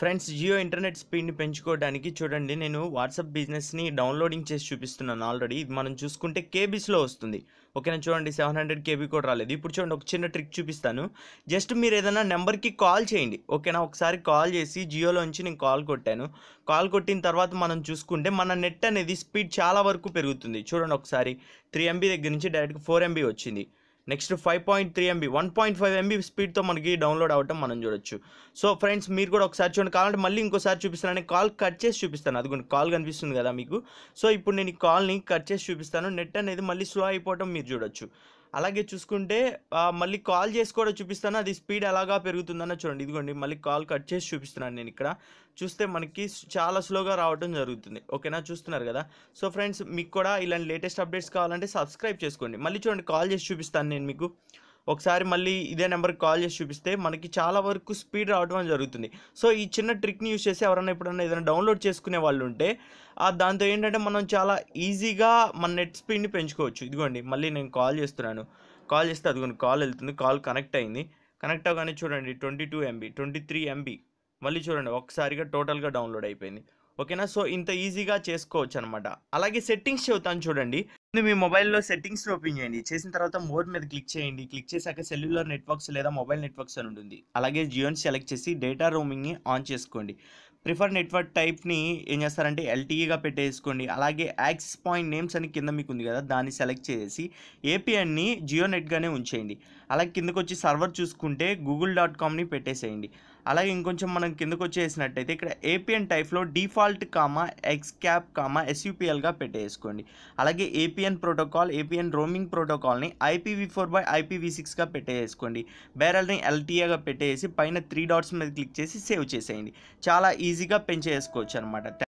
Friends Jio internet స్పీడ్ని పెంచుకోవడానికి చూడండి నేను వాట్సాప్ బిజినెస్ని డౌన్లోడింగ్ చేసి చూపిస్తున్నాను ఆల్రెడీ. ఇది మనం చూసుకుంటే కేబీస్లో వస్తుంది. ఓకేనా? చూడండి సెవెన్ హండ్రెడ్ కేబీ కూడా రాలేదు. ఇప్పుడు చూడండి ఒక చిన్న ట్రిక్ చూపిస్తాను. జస్ట్ మీరు ఏదైనా నెంబర్కి కాల్ చేయండి. ఓకేనా? ఒకసారి కాల్ చేసి జియోలోంచి నేను కాల్ కొట్టాను. కాల్ కొట్టిన తర్వాత మనం చూసుకుంటే మన నెట్ అనేది స్పీడ్ చాలా వరకు పెరుగుతుంది. చూడండి ఒకసారి త్రీ ఎంబీ దగ్గర నుంచి డైరెక్ట్ ఫోర్ ఎంబీ వచ్చింది. Next five point three MB one point five MB స్పీడ్తో మనకి డౌన్లోడ్ అవ్వటం మనం చూడొచ్చు. సో ఫ్రెండ్స్ మీరు కూడా ఒకసారి చూడండి. కావాలంటే మళ్ళీ ఇంకోసారి చూపిస్తాను. కాల్ కట్ చేసి చూపిస్తాను. అది కాల్ కనిపిస్తుంది కదా మీకు. సో ఇప్పుడు నేను ఈ కాల్ని కట్ చేసి చూపిస్తాను. నెట్ అనేది మళ్ళీ స్లో అయిపోవటం మీరు చూడొచ్చు. అలాగే చూసుకుంటే మళ్ళీ కాల్ చేసి కూడా చూపిస్తాను. అది స్పీడ్ ఎలాగా పెరుగుతుందన్న చూడండి. ఇదిగోండి మళ్ళీ కాల్ కట్ చేసి చూపిస్తున్నాను నేను ఇక్కడ. చూస్తే మనకి చాలా స్లోగా రావడం జరుగుతుంది. ఓకేనా? చూస్తున్నారు కదా? సో ఫ్రెండ్స్ మీకు కూడా ఇలాంటి లేటెస్ట్ అప్డేట్స్ కావాలంటే సబ్స్క్రైబ్ చేసుకోండి. మళ్ళీ చూడండి కాల్ చేసి చూపిస్తాను నేను మీకు. ఒకసారి మళ్ళీ ఇదే నెంబర్కి కాల్ చేసి చూపిస్తే మనకి చాలా వరకు స్పీడ్ రావడం జరుగుతుంది. సో ఈ చిన్న ట్రిక్ని యూస్ చేసి ఎవరైనా ఎప్పుడైనా ఏదైనా డౌన్లోడ్ చేసుకునే వాళ్ళు ఉంటే దాంతో ఏంటంటే మనం చాలా ఈజీగా మన నెట్ స్పీడ్ని పెంచుకోవచ్చు. ఇదిగోండి మళ్ళీ నేను కాల్ చేస్తున్నాను. కాల్ చేస్తే అదిగోండి కాల్ వెళ్తుంది కాల్ కనెక్ట్ అయింది. కనెక్ట్ అవగానే చూడండి twenty two MB twenty three MB. మళ్ళీ చూడండి ఒకసారిగా టోటల్గా డౌన్లోడ్ అయిపోయింది. ఓకేనా? సో ఇంత ఈజీగా చేసుకోవచ్చు అనమాట అలాగే సెట్టింగ్స్ చెబుతాను చూడండి. ముందు మీ మొబైల్లో సెట్టింగ్స్ ఓపెన్ చేయండి. చేసిన తర్వాత మోర్ మీద క్లిక్ చేయండి. క్లిక్ చేశాక సెల్యులర్ నెట్వర్క్స్ లేదా మొబైల్ నెట్వర్క్స్ అని ఉంటుంది. అలాగే జియోని సెలెక్ట్ చేసి డేటా రోమింగ్ని ఆన్ చేసుకోండి. ప్రిఫర్ నెట్వర్క్ టైప్ని ఏం చేస్తారంటే ఎల్టీఈగా పెట్టేసుకోండి. అలాగే యాక్సిస్ పాయింట్ నేమ్స్ అని కింద మీకు ఉంది కదా దాన్ని సెలెక్ట్ చేసి ఏపీఎన్ని జియో నెట్గానే ఉంచేయండి. అలాగే కిందకు వచ్చి సర్వర్ చూసుకుంటే గూగుల్ డాట్ కామ్ని పెట్టేసేయండి. అలాగే ఇంకొంచెం మనం కిందకు వచ్చేసినట్టయితే ఇక్కడ ఏపీఎన్ టైప్లో default comma X cap comma ఎస్యూపిఎల్గా పెట్టేసుకోండి. అలాగే ఏపీఎన్ ప్రోటోకాల్ ఏపీఎన్ రోమింగ్ ప్రోటోకాల్ని ఐపీవీ ఫోర్ బై ఐపీవీ సిక్స్గా పెట్టేసుకోండి. బేరల్ని ఎల్టీఏగా పెట్టేసి పైన త్రీ డాట్స్ మీద క్లిక్ చేసి సేవ్ చేసేయండి. చాలా ఈ ఈజీగా పెంచేసుకోవచ్చు అనమాట